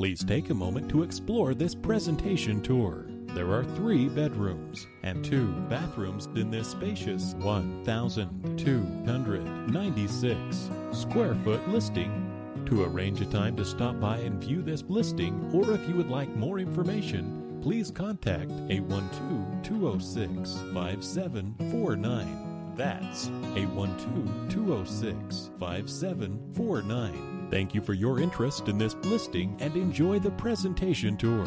Please take a moment to explore this presentation tour. There are three bedrooms and two bathrooms in this spacious 1,296 square foot listing. To arrange a time to stop by and view this listing, or if you would like more information, please contact 812 206 5749. That's 812 206 5749. Thank you for your interest in this listing and enjoy the presentation tour.